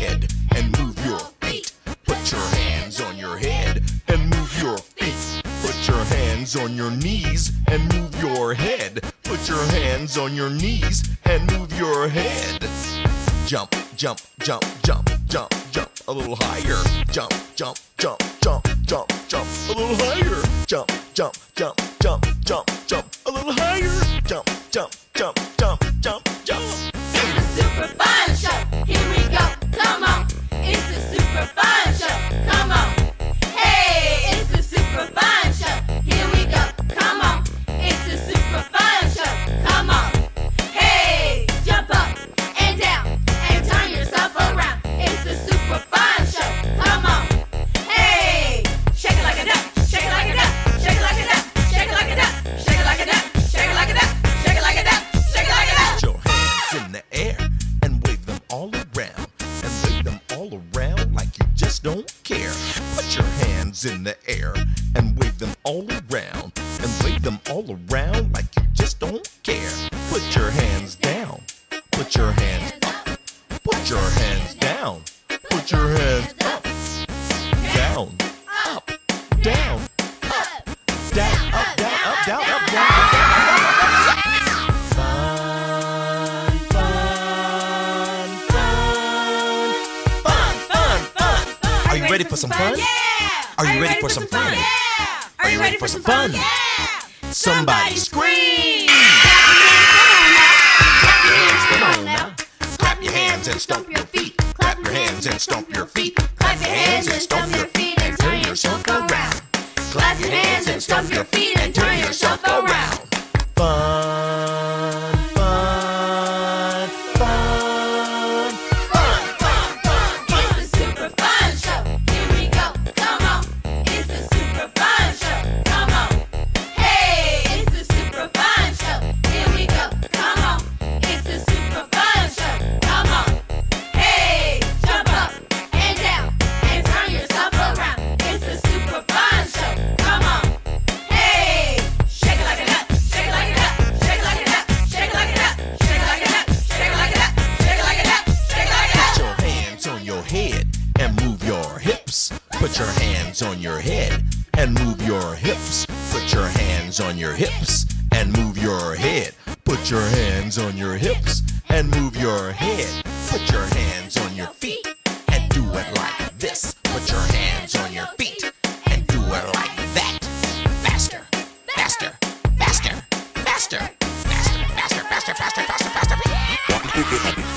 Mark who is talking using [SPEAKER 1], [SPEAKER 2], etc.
[SPEAKER 1] head and move your feet. Put your hands on your head and move your feet. Put your hands on your knees and move your head. Put your hands on your knees and move your head. Jump, jump, jump, jump, jump, jump a little higher. Jump, jump, jump, jump, jump, jump a little higher. Jump, jump, jump, jump, jump, jump
[SPEAKER 2] a little higher. Jump,
[SPEAKER 1] jump, jump, jump. Just don't care. Put your hands in the air and wave them all around. And wave them all around like you just don't care. Put your hands down. Put your hands up. Put your hands down. Put your hands up. Down. Up. Down. Up. Down. Up. Down. Up. Down. Up. Down. Up. Down. You ready for some fun?
[SPEAKER 2] Yeah!
[SPEAKER 1] Are you ready for some fun?
[SPEAKER 2] Yeah!
[SPEAKER 1] Are you ready for some fun?
[SPEAKER 2] Yeah!
[SPEAKER 1] Somebody scream!
[SPEAKER 2] Come on now.
[SPEAKER 1] Clap your hands and stomp your feet. Clap your hands and stomp your feet.
[SPEAKER 2] Clap your hands and stomp your feet and turn yourself around. Clap your hands and stomp your feet and turn yourself around.
[SPEAKER 1] Fun,
[SPEAKER 2] hands on your head and move your hips. Put your hands on your hips and move your head.
[SPEAKER 1] Put your hands on your hips and move your head. Put your hands on your feet and do it like this. Put your hands on your feet and do it like that. Faster, faster, faster, faster, faster, faster, faster, faster, faster, faster.